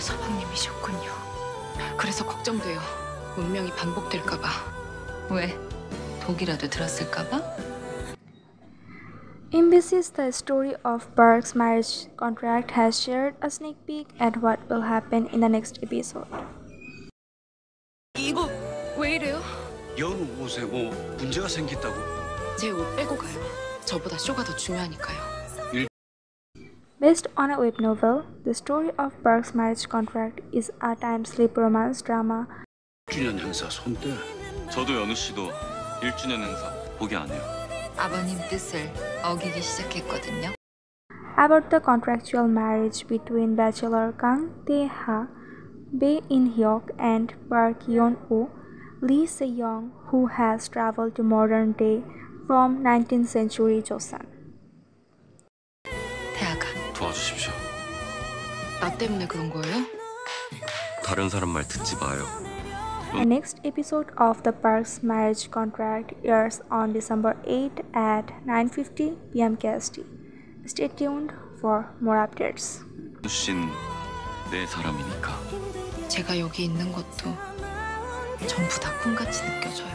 서방님이셨군요. 그래서 걱정돼요. 운명이 반복될까봐. 왜? 독이라도 들었을까봐? In this is the story of Park's marriage contract has shared a sneak peek at what will happen in the next episode. 이거 왜 이래요? 연 옷에 뭐 문제가 생겼다고? 제 옷 빼고 가요. 저보다 쇼가 더 중요하니까요. Based on a web novel, the story of Park's marriage contract is a time slip romance drama 1주년 행사 손대. 저도 연우 씨도 1주년 행사 포기 안 해요. 아버님 뜻을 어기기 시작했거든요. about the contractual marriage between bachelor Kang Tae-ha, Bae In-hyuk and Park Yeon-woo, Lee Se-young, who has traveled to modern day from 19th century Joseon. 도와주십시오. 나 때문에 그런 거예요? 다른 사람 말 듣지 마요. The next episode of the Park's marriage contract airs on December 8 at 9:50 p.m. KST. Stay tuned for more updates. 씨는 내 사람이니까. 제가 여기 있는 것도 전부 다 꿈같이 느껴져요.